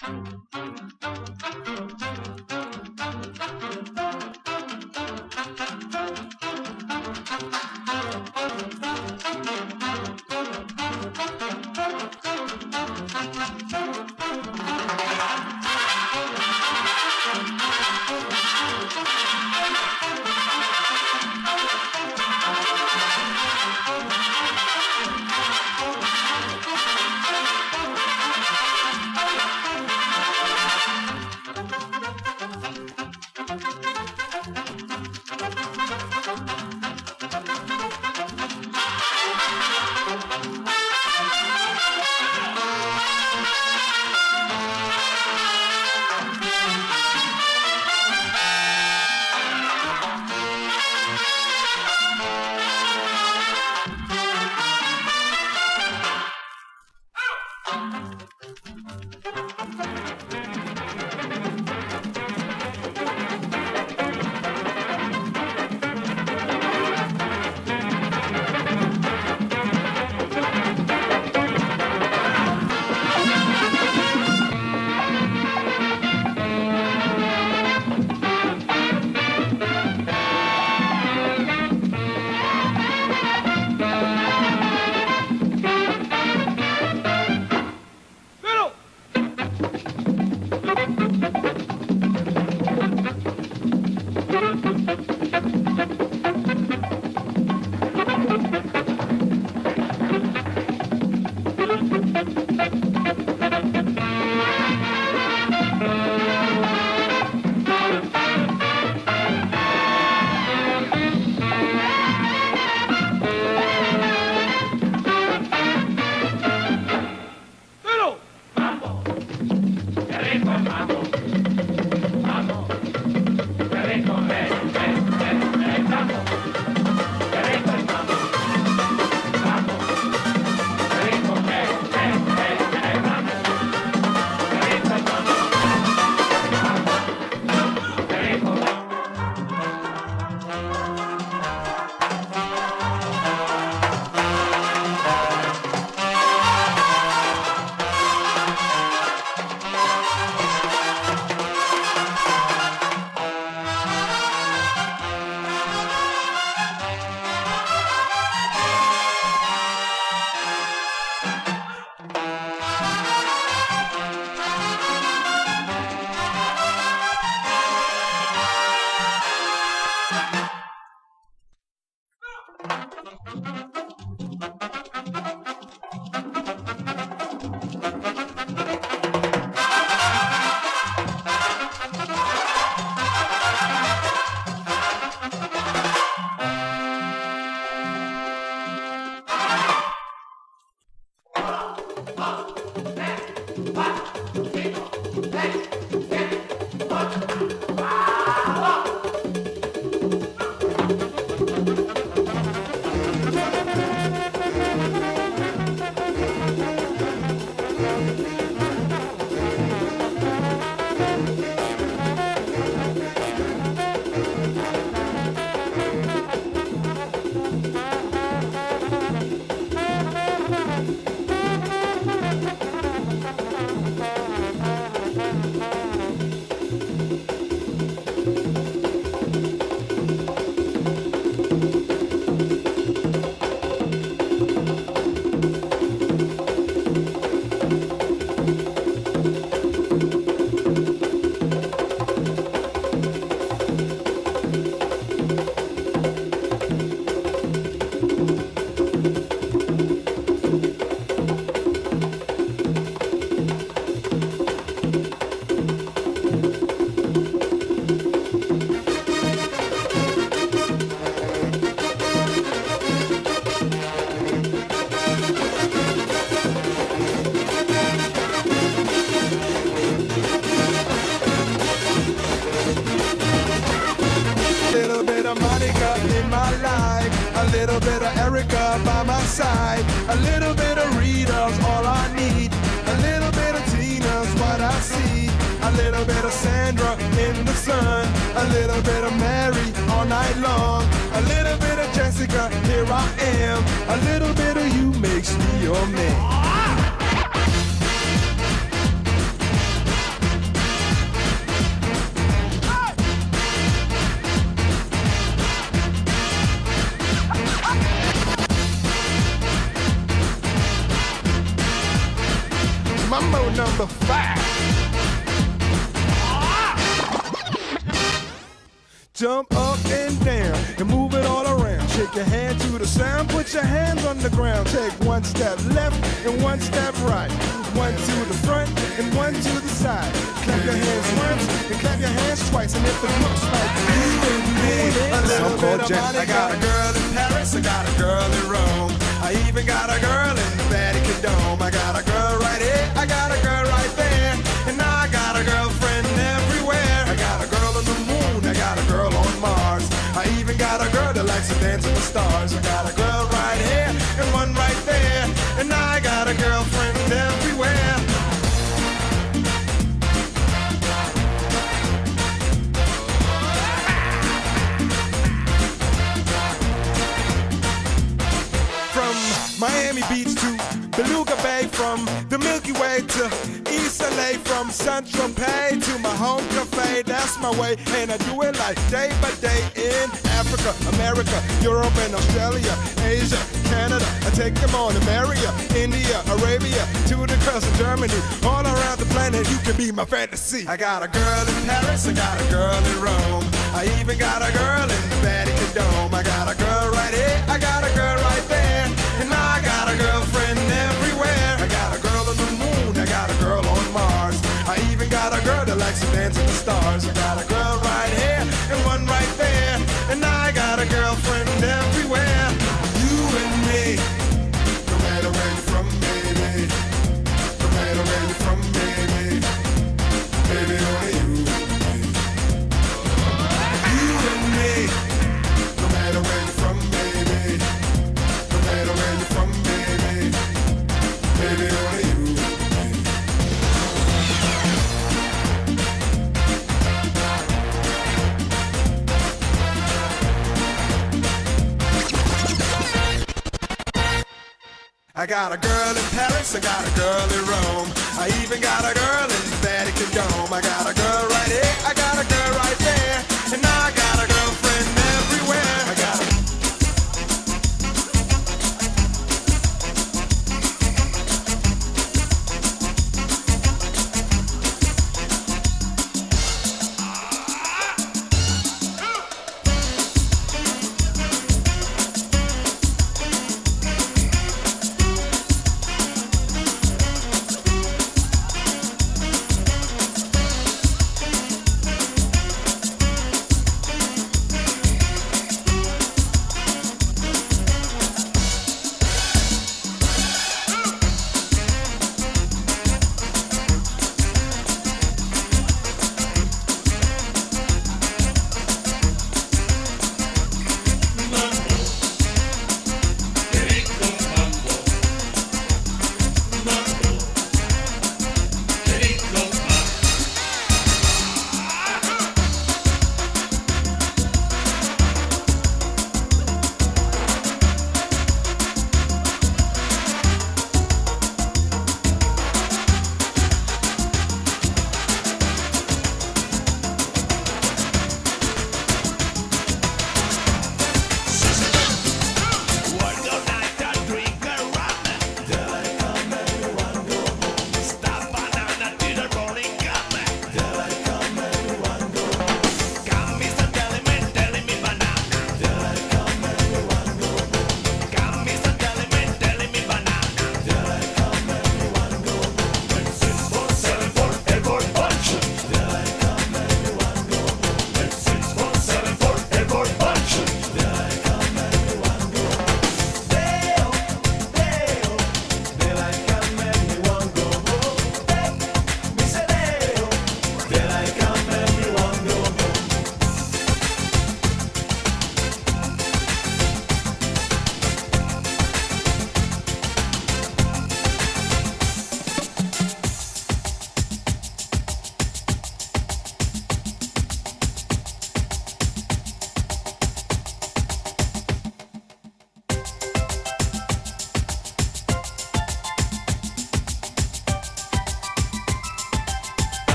Thank you. What? sun. A little bit of Mary all night long. A little bit of Jessica, here I am. A little bit of you makes me your man. Mambo number five. Jump up and down and move it all around. Shake your hand to the sound, put your hands on the ground. Take one step left and one step right. One to the front and one to the side. Clap your hands once and clap your hands twice. And if it looks like you and me, a little bit of money. I got a girl in Paris, I got a girl in Rome. I even got a girl in the Vatican Dome. I got a girl right here, I got a girl right likes to dance with the stars. I got a girl right here and one right there. And I got a girlfriend everywhere. From Miami Beach to Beluga Bay, from the Milky Way to From Central Pay to my home cafe. That's my way, and I do it like day by day in Africa, America, Europe, and Australia, Asia, Canada. I take them on to Maria, India, Arabia, to the coast of Germany, all around the planet. You can be my fantasy. I got a girl in Paris, I got a girl in Rome, I even got a girl in the Vatican Dome. I got a girl right here, I got a girl right there, that likes to dance with the stars. I got a girl right here got a girl in Paris, I got a girl in Rome. I even got a girl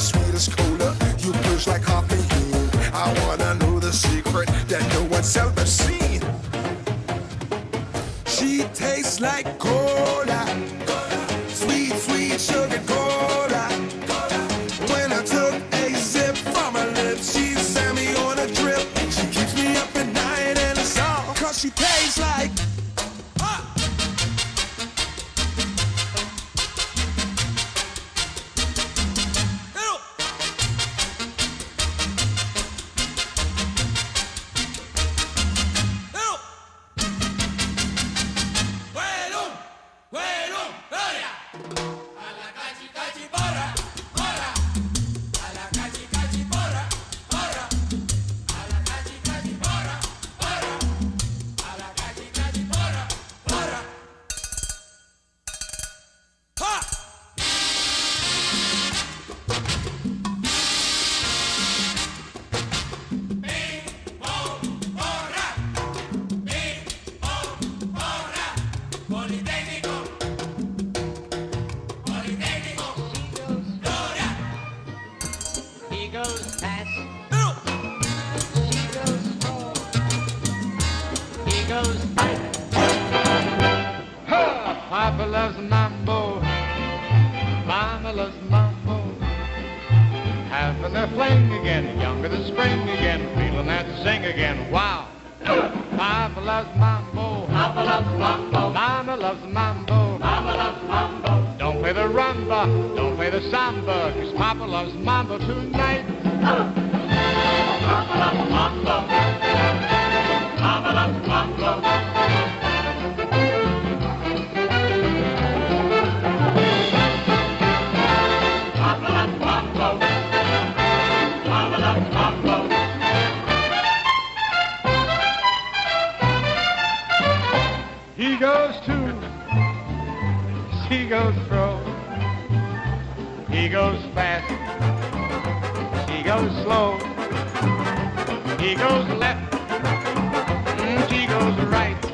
sweetest sweet as cola. You push like coffee. I wanna know the secret that no one's ever seen. She tastes like cola, sweet, sweet sugar cola. When I took a sip from her lips, she sent me on a trip. She keeps me up at night and it's all cause she tastes like Papa loves mambo. Papa loves mambo. Mama loves mambo. Mama loves mambo. Don't play the rumba. Don't play the samba. Cause Papa loves mambo tonight. Papa loves mambo. Mama loves mambo. He goes to, she goes fro. He goes fast, she goes slow. He goes left, mm, she goes right.